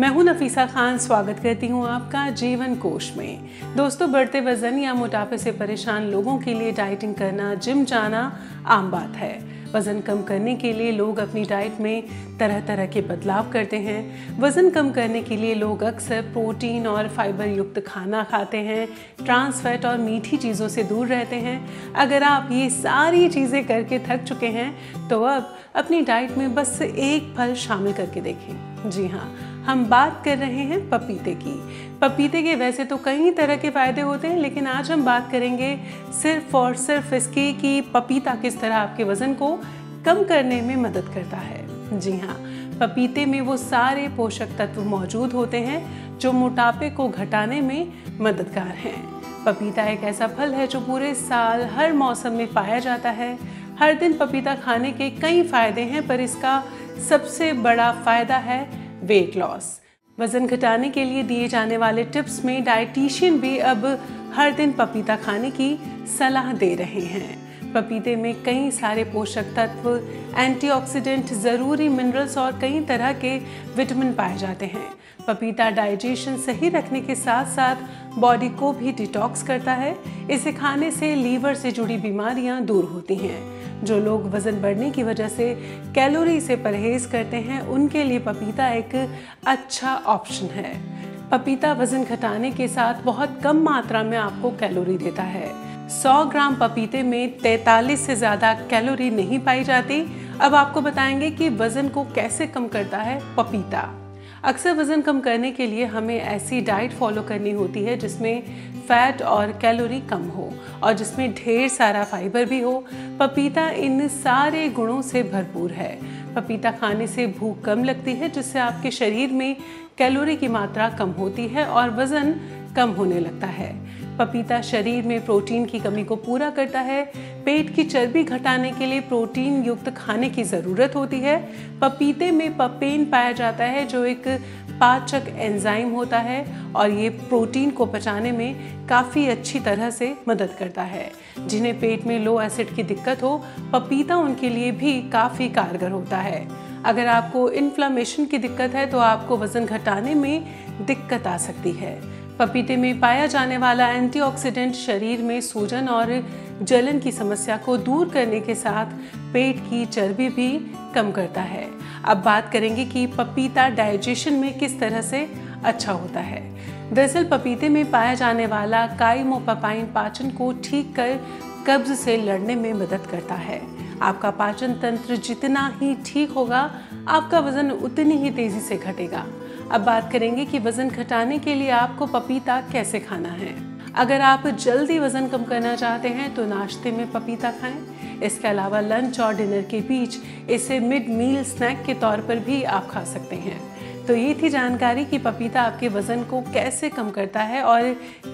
मैं हूँ नफीसा खान, स्वागत करती हूँ आपका जीवन कोश में। दोस्तों, बढ़ते वज़न या मोटापे से परेशान लोगों के लिए डाइटिंग करना जिम जाना आम बात है। वज़न कम करने के लिए लोग अपनी डाइट में तरह तरह के बदलाव करते हैं। वज़न कम करने के लिए लोग अक्सर प्रोटीन और फाइबर युक्त खाना खाते हैं। ट्रांस फैट और मीठी चीज़ों से दूर रहते हैं। अगर आप ये सारी चीज़ें करके थक चुके हैं तो अब अपनी डाइट में बस एक फल शामिल करके देखें। जी हाँ हम बात कर रहे हैं पपीते की। पपीते के वैसे तो कई तरह के फ़ायदे होते हैं, लेकिन आज हम बात करेंगे सिर्फ़ और सिर्फ़ इसकी कि पपीता किस तरह आपके वज़न को कम करने में मदद करता है। जी हाँ पपीते में वो सारे पोषक तत्व मौजूद होते हैं, जो मोटापे को घटाने में मददगार हैं। पपीता एक ऐसा फल है, जो पूरे साल हर मौसम में पाया जाता है। हर दिन पपीता खाने के कई फ़ायदे हैं, पर इसका सबसे बड़ा फ़ायदा है वेट लॉस वज़न घटाने के लिए दिए जाने वाले टिप्स में डाइटिशियन भी अब हर दिन पपीता खाने की सलाह दे रहे हैं। पपीते में कई सारे पोषक तत्व एंटीऑक्सीडेंट ज़रूरी मिनरल्स और कई तरह के विटामिन पाए जाते हैं। पपीता डाइजेशन सही रखने के साथ साथ बॉडी को भी डिटॉक्स करता है। इसे खाने से लीवर से जुड़ी बीमारियाँ दूर होती हैं। जो लोग वज़न बढ़ने की वजह से कैलोरी से परहेज करते हैं, उनके लिए पपीता एक अच्छा ऑप्शन है। पपीता वज़न घटाने के साथ बहुत कम मात्रा में आपको कैलोरी देता है। 100 ग्राम पपीते में 43 से ज़्यादा कैलोरी नहीं पाई जाती। अब आपको बताएँगे कि वज़न को कैसे कम करता है पपीता। अक्सर वज़न कम करने के लिए हमें ऐसी डाइट फॉलो करनी होती है जिसमें फैट और कैलोरी कम हो और जिसमें ढेर सारा फाइबर भी हो। पपीता इन सारे गुणों से भरपूर है। पपीता खाने से भूख कम लगती है, जिससे आपके शरीर में कैलोरी की मात्रा कम होती है और वज़न कम होने लगता है। पपीता शरीर में प्रोटीन की कमी को पूरा करता है। पेट की चर्बी घटाने के लिए प्रोटीन युक्त खाने की ज़रूरत होती है। पपीते में पपेन पाया जाता है, जो एक पाचक एंजाइम होता है और ये प्रोटीन को पचाने में काफ़ी अच्छी तरह से मदद करता है। जिन्हें पेट में लो एसिड की दिक्कत हो, पपीता उनके लिए भी काफ़ी कारगर होता है। अगर आपको इन्फ्लामेशन की दिक्कत है तो आपको वज़न घटाने में दिक्कत आ सकती है। पपीते में पाया जाने वाला एंटीऑक्सीडेंट शरीर में सूजन और जलन की समस्या को दूर करने के साथ पेट की चर्बी भी कम करता है। अब बात करेंगे कि पपीता डाइजेशन में किस तरह से अच्छा होता है। दरअसल पपीते में पाया जाने वाला काइमोपापाइन पाचन को ठीक कर कब्ज से लड़ने में मदद करता है। आपका पाचन तंत्र जितना ही ठीक होगा, आपका वज़न उतनी ही तेज़ी से घटेगा। अब बात करेंगे कि वज़न घटाने के लिए आपको पपीता कैसे खाना है। अगर आप जल्दी वज़न कम करना चाहते हैं तो नाश्ते में पपीता खाएँ। इसके अलावा लंच और डिनर के बीच इसे मिड मील स्नैक के तौर पर भी आप खा सकते हैं। तो ये थी जानकारी कि पपीता आपके वज़न को कैसे कम करता है और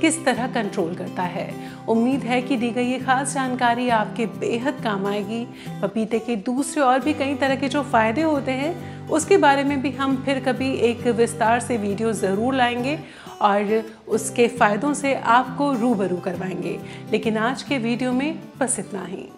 किस तरह कंट्रोल करता है। उम्मीद है कि दी गई ये खास जानकारी आपके बेहद काम आएगी। पपीते के दूसरे और भी कई तरह के जो फ़ायदे होते हैं, उसके बारे में भी हम फिर कभी एक विस्तार से वीडियो ज़रूर लाएँगे और उसके फ़ायदों से आपको रूबरू करवाएँगे। लेकिन आज के वीडियो में बस इतना ही।